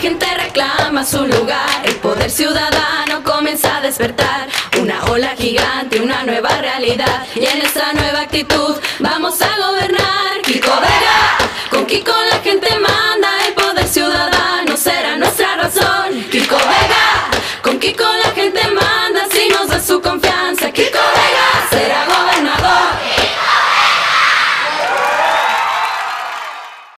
gente reclama su lugar, el poder ciudadano comienza a despertar. Una ola gigante, una nueva realidad. Y en esta nueva actitud vamos a gobernar. Kiko Vega, con Kiko la gente más